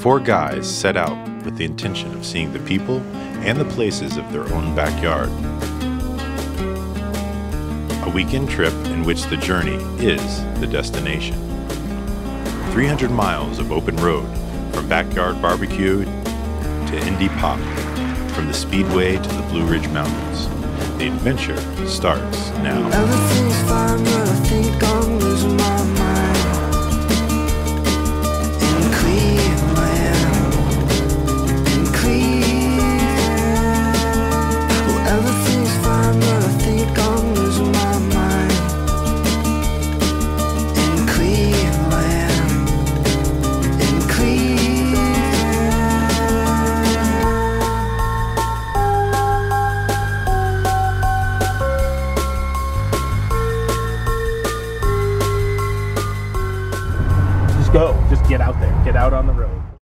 Four guys set out with the intention of seeing the people and the places of their own backyard. A weekend trip in which the journey is the destination. 300 miles of open road from backyard barbecue to indie pop, from the Speedway to the Blue Ridge Mountains. The adventure starts now. Just go. Just get out there. Get out on the road.